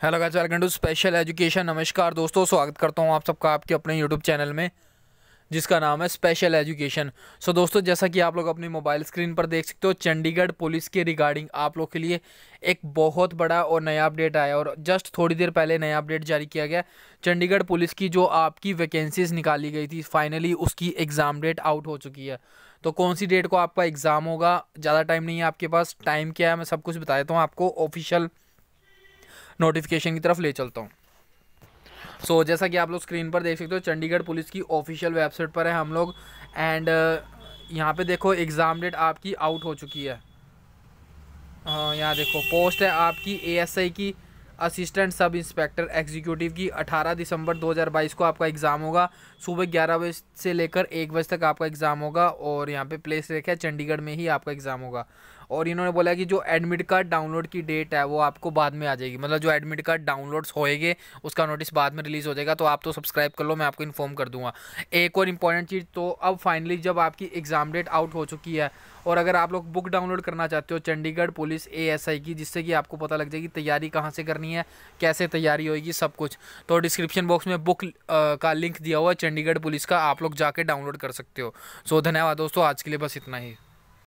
Hello guys, welcome to special education. नमस्कार दोस्तों, स्वागत करता हूँ आप सबका आपके अपने यूट्यूब चैनल में, जिसका नाम है स्पेशल एजुकेशन। सो दोस्तों, जैसा कि आप लोग अपनी मोबाइल स्क्रीन पर देख सकते हो, चंडीगढ़ पुलिस के रिगार्डिंग आप लोग के लिए एक बहुत बड़ा और नया अपडेट आया और जस्ट थोड़ी देर पहले नया अपडेट जारी किया गया। चंडीगढ़ पुलिस की जो आपकी वैकेंसीज निकाली गई थी फाइनली उसकी एग्ज़ाम डेट आउट हो चुकी है। तो कौन सी डेट को आपका एग्ज़ाम होगा, ज़्यादा टाइम नहीं है आपके पास टाइम क्या है, मैं सब कुछ बता देता हूँ आपको। ऑफिशियल नोटिफिकेशन की तरफ़ ले चलता हूँ। सो so, जैसा कि आप लोग स्क्रीन पर देख सकते हो चंडीगढ़ पुलिस की ऑफिशियल वेबसाइट पर है हम लोग। एंड uh, यहाँ पे देखो एग्ज़ाम डेट आपकी आउट हो चुकी है। uh, यहाँ देखो पोस्ट है आपकी एएसआई की असिस्टेंट सब इंस्पेक्टर एग्जीक्यूटिव की। 18 दिसंबर 2022 को आपका एग्ज़ाम होगा। सुबह 11 बजे से लेकर एक बजे तक आपका एग्ज़ाम होगा। और यहाँ पे प्लेस रेखा है चंडीगढ़ में ही आपका एग्ज़ाम होगा। और इन्होंने बोला कि जो एडमिट कार्ड डाउनलोड की डेट है, वो आपको बाद में आ जाएगी। मतलब जो एडमिट कार्ड डाउनलोड्स होएँगे, उसका नोटिस बाद में रिलीज़ हो जाएगा तो आप तो सब्सक्राइब कर लो, मैं आपको इन्फॉर्म कर दूँगा। एक और इंपॉर्टेंट चीज़ तो अब फाइनली जब आपकी एग्ज़ाम डेट आउट हो चुकी है, और अगर आप लोग बुक डाउनलोड करना चाहते हो चंडीगढ़ पुलिस एएसआई की, जिससे कि आपको पता लग जाएगी तैयारी कहाँ से करनी है, कैसे तैयारी होगी सब कुछ तो डिस्क्रिप्शन बॉक्स में बुक का लिंक दिया हुआ है चंडीगढ़ पुलिस का, आप लोग जाके डाउनलोड कर सकते हो। सो, धन्यवाद दोस्तों, आज के लिए बस इतना ही।